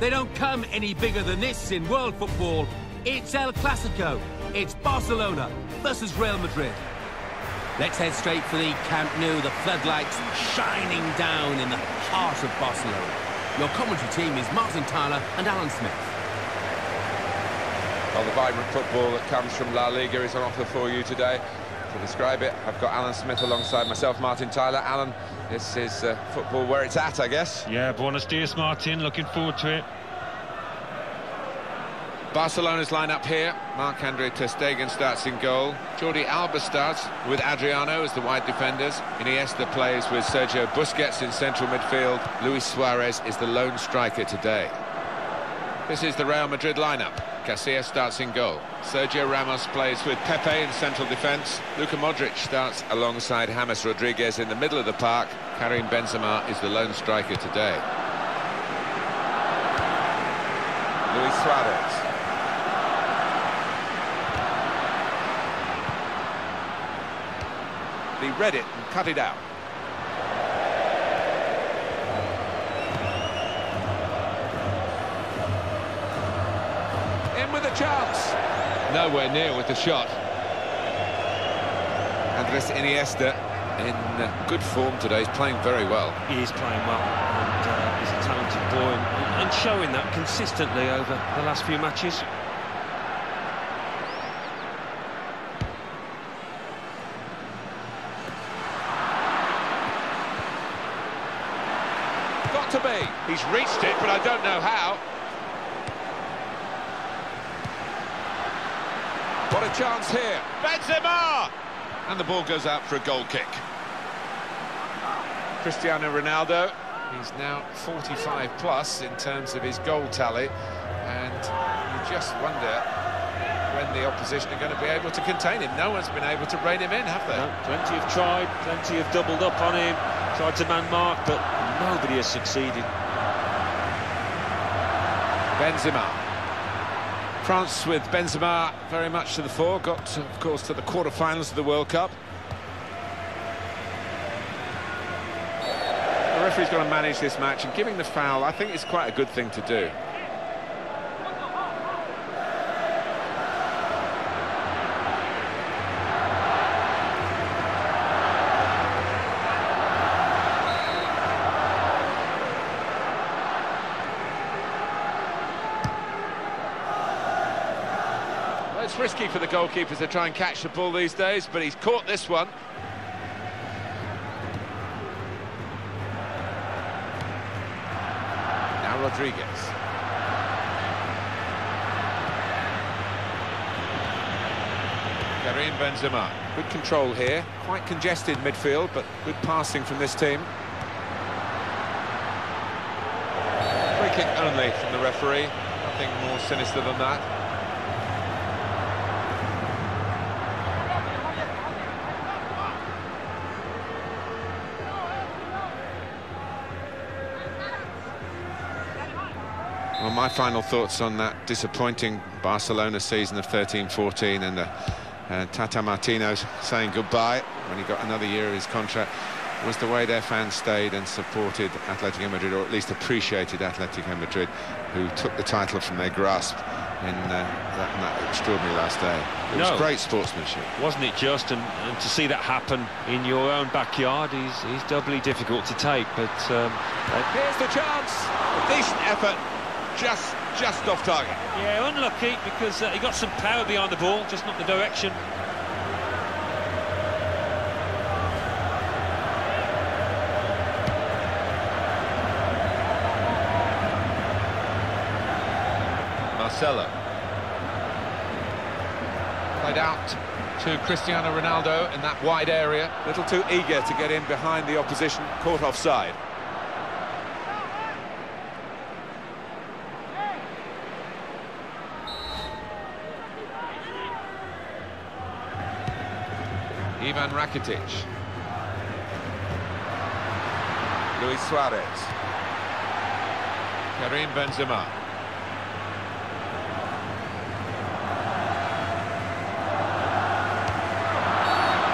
They don't come any bigger than this in world football. It's El Clasico. It's Barcelona versus Real Madrid. Let's head straight for the Camp Nou, the floodlights shining down in the heart of Barcelona. Your commentary team is Martin Tyler and Alan Smith. Well, the vibrant football that comes from La Liga is on offer for you today. To describe it, I've got Alan Smith alongside myself, Martin Tyler. Alan, this is uh, football where it's at, I guess. Yeah, buenos dias, Martin. Looking forward to it. Barcelona's line-up here. Marc-Andre Ter Stegen starts in goal. Jordi Alba starts with Adriano as the wide defenders. Iniesta plays with Sergio Busquets in central midfield. Luis Suarez is the lone striker today. This is the Real Madrid lineup. Casillas starts in goal. Sergio Ramos plays with Pepe in central defence. Luka Modric starts alongside James Rodriguez in the middle of the park. Karim Benzema is the lone striker today. Luis Suarez. He read it and cut it out. Chance. Nowhere near with the shot. Andres Iniesta in good form today. He's playing very well. He is playing well, and uh, he's a talented boy, and, and showing that consistently over the last few matches. Got to be. He's reached it, but I don't know how. What a chance here. Benzema! And the ball goes out for a goal kick. Cristiano Ronaldo, he's now 45 plus in terms of his goal tally. And you just wonder when the opposition are going to be able to contain him. No one's been able to rein him in, have they? No, plenty have tried, plenty have doubled up on him, tried to man mark, but nobody has succeeded. Benzema. France with Benzema very much to the fore, got, of course, to the quarter-finals of the World Cup. The referee's got to manage this match, and giving the foul, I think, is quite a good thing to do. Goalkeepers to try and catch the ball these days, but he's caught this one. Now Rodriguez. Karim Benzema. Good control here. Quite congested midfield, but good passing from this team. Free kick only from the referee. Nothing more sinister than that. My final thoughts on that disappointing Barcelona season of 13-14 and the, uh, Tata Martino saying goodbye when he got another year of his contract was the way their fans stayed and supported Atletico Madrid, or at least appreciated Atletico Madrid, who took the title from their grasp in uh, that, that, extraordinary last day. It was great sportsmanship. Wasn't it just? And, and to see that happen in your own backyard is, is doubly difficult to take, but... Um, uh, Here's the chance. A decent effort, just just off target. yeah, unlucky, because uh, he got some power behind the ball, just not the direction. Marcelo. Played out to Cristiano Ronaldo in that wide area. A little too eager to get in behind the opposition, caught offside. Ivan Rakitic. Luis Suarez. Karim Benzema.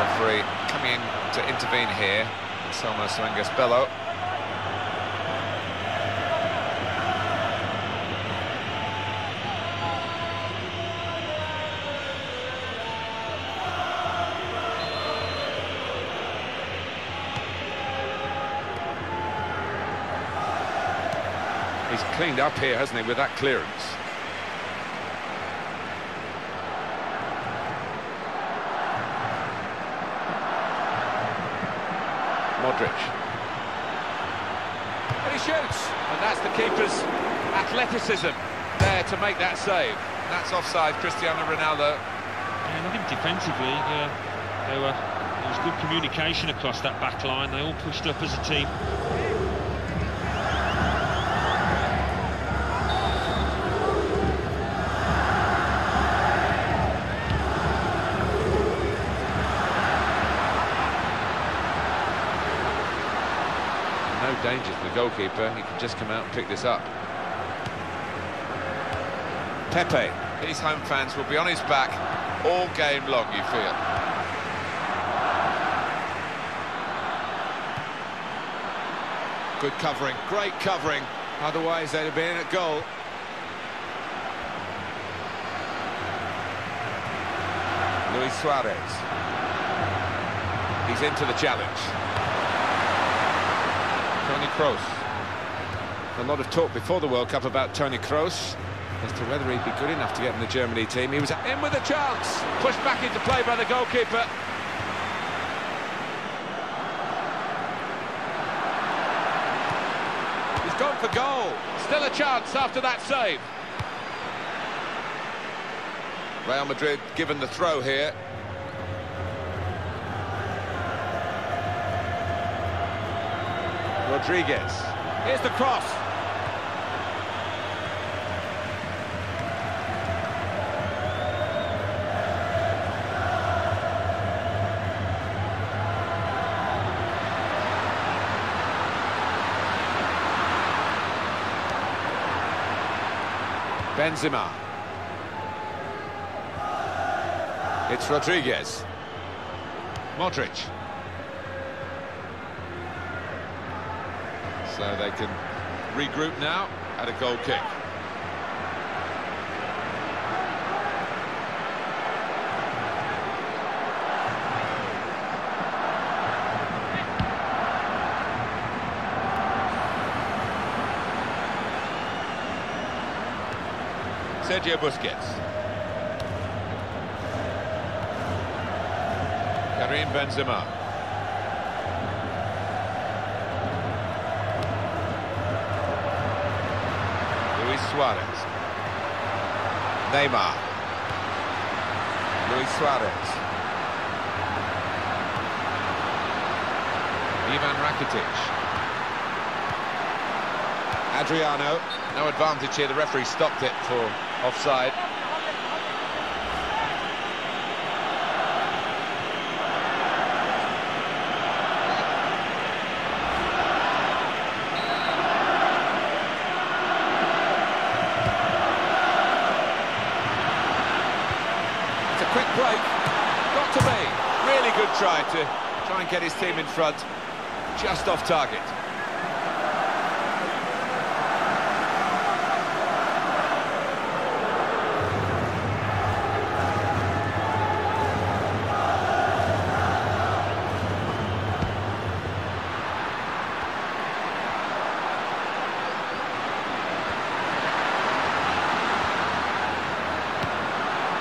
Referee coming in to intervene here. Anselmo Suengas Bello. He's cleaned up here, hasn't he, with that clearance. Modric. And he shoots! And that's the keeper's athleticism there to make that save. And That's offside, Cristiano Ronaldo. And I think defensively, uh, they were, there was good communication across that back line. They all pushed up as a team. Danger to the goalkeeper, he can just come out and pick this up. Pepe, his home fans will be on his back all game long, you feel. Good covering, great covering, otherwise they'd have been in at goal. Luis Suarez. He's into the challenge. Tony Kroos. A lot of talk before the World Cup about Tony Kroos as to whether he'd be good enough to get in the Germany team. He was in with a chance, pushed back into play by the goalkeeper. He's gone for goal. Still a chance after that save. Real Madrid given the throw here. Rodriguez. Here's the cross. Benzema. It's Rodriguez. Modric. So they can regroup now at a goal kick. Sergio Busquets. Karim Benzema. Luis Suarez. Neymar. Luis Suarez. Ivan Rakitic. Adriano. No advantage here. The referee stopped it for offside. It's a quick break. Got to be. Really good try to try and get his team in front. Just off target.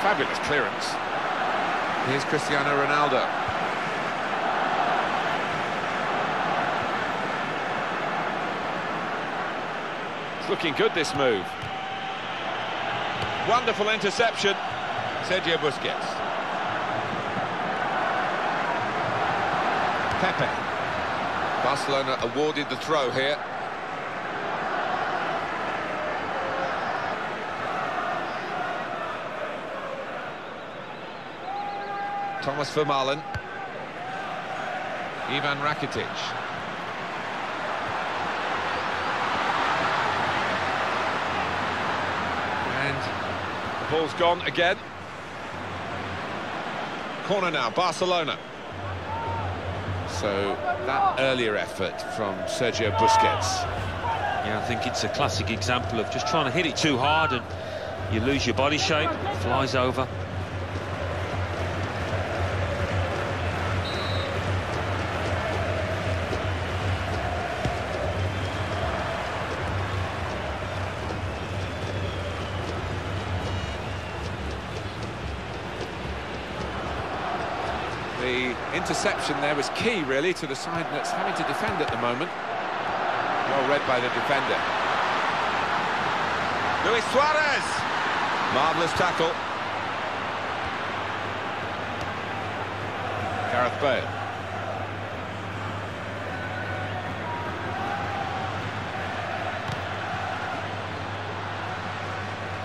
Fabulous clearance. Here's Cristiano Ronaldo. Looking good, this move. Wonderful interception. Sergio Busquets. Pepe. Barcelona awarded the throw here. Thomas Vermaelen. Ivan Rakitic. And the ball's gone again. Corner now, Barcelona. So that earlier effort from Sergio Busquets. Yeah, I think it's a classic example of just trying to hit it too hard and you lose your body shape, flies over. Interception there was key, really, to the side that's having to defend at the moment. Well read by the defender. Luis Suarez! Marvellous tackle. Gareth Bale.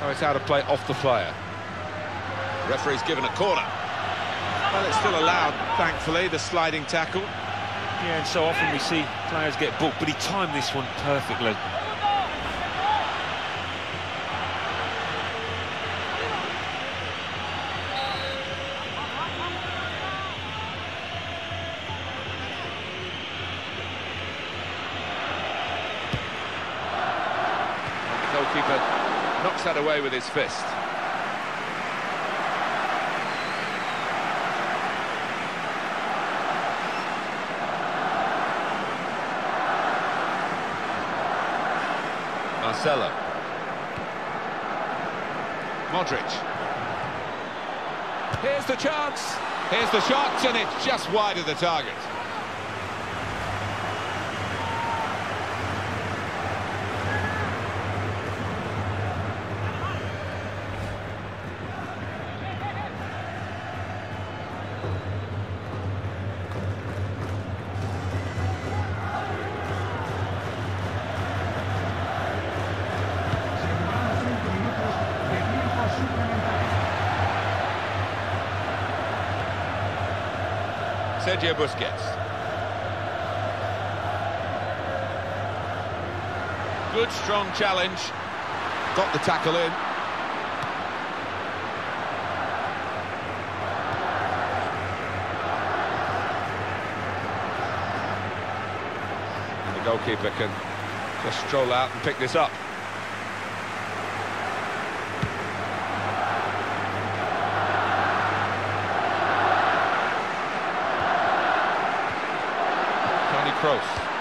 Oh, it's out of play off the player. Referee's given a corner. Well, it's still allowed, thankfully, the sliding tackle. Yeah, and so often we see players get booked, but he timed this one perfectly. The goalkeeper knocks that away with his fist. Marcelo. Modric. Here's the chance. Here's the shot, and it's just wide of the target. Sergio Busquets. Good, strong challenge. Got the tackle in. And the goalkeeper can just stroll out and pick this up. Kroos.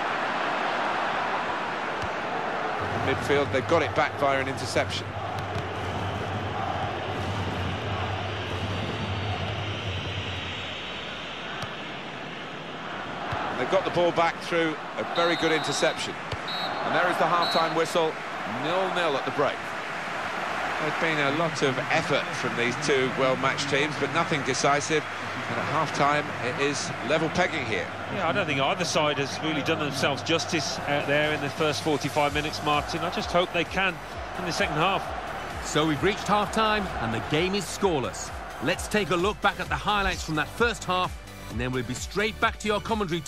Midfield, they've got it back via an interception. They've got the ball back through a very good interception. And there is the half-time whistle, nil-nil at the break. There's been a lot of effort from these two well-matched teams, but nothing decisive. And at half-time, it is level pegging here. Yeah, I don't think either side has really done themselves justice out there in the first 45 minutes, Martin. I just hope they can in the second half. So we've reached half-time and the game is scoreless. Let's take a look back at the highlights from that first half and then we'll be straight back to your commentary